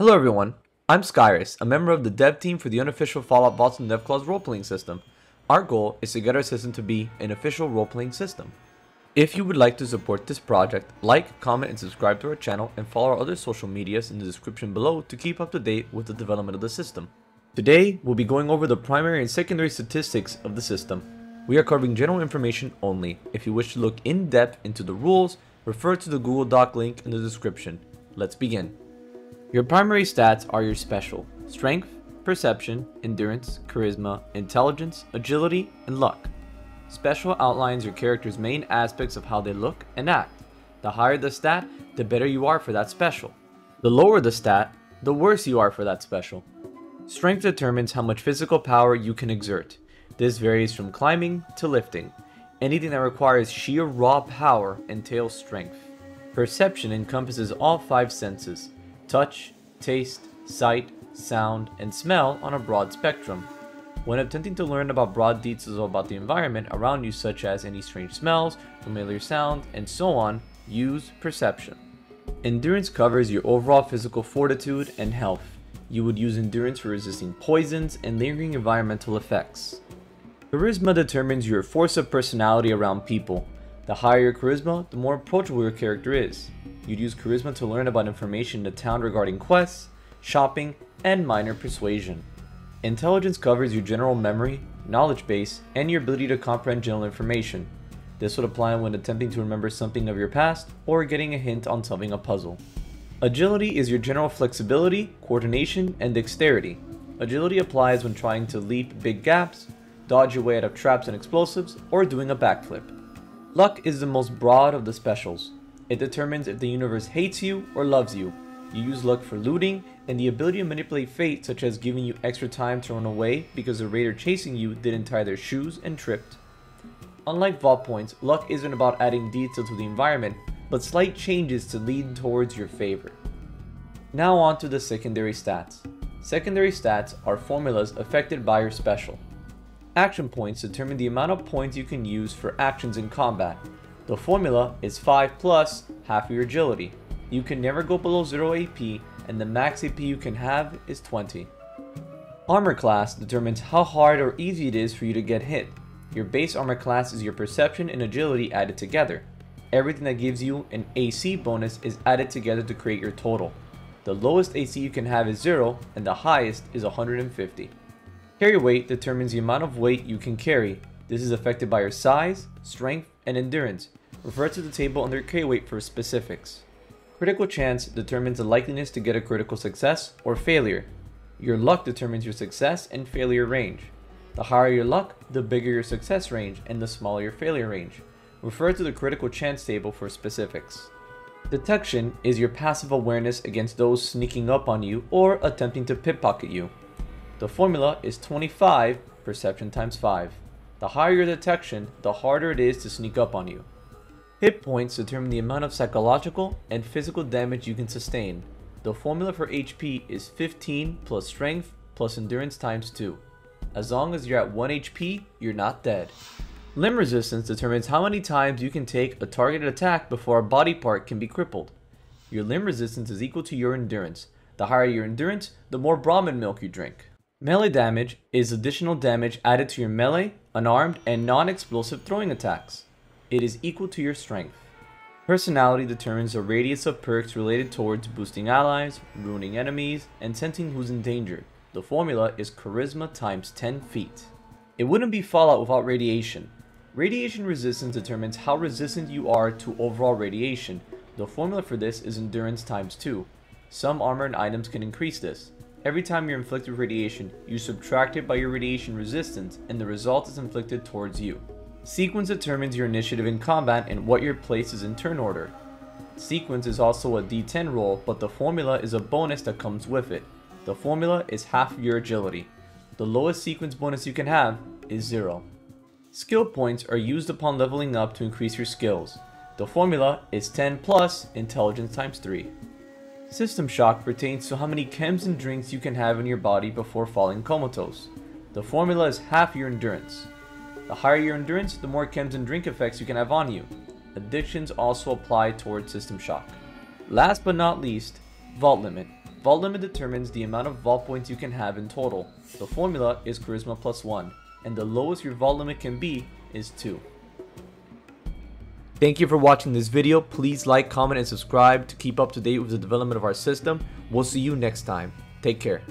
Hello everyone, I'm Skyrus, a member of the dev team for the unofficial Fallout Vaults and Deathclaws role-playing system. Our goal is to get our system to be an official role-playing system. If you would like to support this project, like, comment, and subscribe to our channel and follow our other social medias in the description below to keep up to date with the development of the system. Today, we'll be going over the primary and secondary statistics of the system. We are covering general information only. If you wish to look in depth into the rules, refer to the Google Doc link in the description. Let's begin. Your primary stats are your special strength, perception, endurance, charisma, intelligence, agility, and luck. Special outlines your character's main aspects of how they look and act. The higher the stat, the better you are for that special. The lower the stat, the worse you are for that special. Strength determines how much physical power you can exert. This varies from climbing to lifting. Anything that requires sheer raw power entails strength. Perception encompasses all five senses touch, taste, sight, sound, and smell on a broad spectrum. When attempting to learn about broad details about the environment around you, such as any strange smells, familiar sounds, and so on, use perception. Endurance covers your overall physical fortitude and health. You would use endurance for resisting poisons and lingering environmental effects. Charisma determines your force of personality around people. The higher your charisma, the more approachable your character is. You'd use charisma to learn about information in the town regarding quests, shopping, and minor persuasion. Intelligence covers your general memory, knowledge base, and your ability to comprehend general information. This would apply when attempting to remember something of your past or getting a hint on solving a puzzle. Agility is your general flexibility, coordination, and dexterity. Agility applies when trying to leap big gaps, dodge your way out of traps and explosives, or doing a backflip. Luck is the most broad of the specials. It determines if the universe hates you or loves you. You use luck for looting and the ability to manipulate fate such as giving you extra time to run away because the raider chasing you didn't tie their shoes and tripped. Unlike vault points, luck isn't about adding detail to the environment, but slight changes to lead towards your favor. Now on to the secondary stats. Secondary stats are formulas affected by your special. Action points determine the amount of points you can use for actions in combat. The formula is 5 plus half your agility. You can never go below 0 AP and the max AP you can have is 20. Armor class determines how hard or easy it is for you to get hit. Your base armor class is your perception and agility added together. Everything that gives you an AC bonus is added together to create your total. The lowest AC you can have is 0 and the highest is 150. Carry weight determines the amount of weight you can carry. This is affected by your size, strength, and endurance. Refer to the table under K-weight for specifics. Critical chance determines the likeliness to get a critical success or failure. Your luck determines your success and failure range. The higher your luck, the bigger your success range and the smaller your failure range. Refer to the critical chance table for specifics. Detection is your passive awareness against those sneaking up on you or attempting to pickpocket you. The formula is 25 perception times 5. The higher your detection, the harder it is to sneak up on you. Hit points determine the amount of psychological and physical damage you can sustain. The formula for HP is 15 plus strength plus endurance times 2. As long as you're at 1 HP, you're not dead. Limb resistance determines how many times you can take a targeted attack before a body part can be crippled. Your limb resistance is equal to your endurance. The higher your endurance, the more Brahmin milk you drink. Melee damage is additional damage added to your melee, unarmed, and non-explosive throwing attacks. It is equal to your strength. Personality determines the radius of perks related towards boosting allies, ruining enemies, and sensing who's in danger. The formula is charisma times 10 feet. It wouldn't be Fallout without radiation. Radiation resistance determines how resistant you are to overall radiation. The formula for this is endurance times 2. Some armor and items can increase this. Every time you're inflicted with radiation, you subtract it by your radiation resistance and the result is inflicted towards you. Sequence determines your initiative in combat and what your place is in turn order. Sequence is also a d10 roll, but the formula is a bonus that comes with it. The formula is half your agility. The lowest sequence bonus you can have is 0. Skill points are used upon leveling up to increase your skills. The formula is 10 plus intelligence times 3. System shock pertains to how many chems and drinks you can have in your body before falling comatose. The formula is half your endurance. The higher your endurance, the more chems and drink effects you can have on you. Addictions also apply towards system shock. Last but not least, vault limit. Vault limit determines the amount of vault points you can have in total. The formula is charisma plus 1, and the lowest your vault limit can be is 2. Thank you for watching this video. Please like, comment, and subscribe to keep up to date with the development of our system. We'll see you next time. Take care.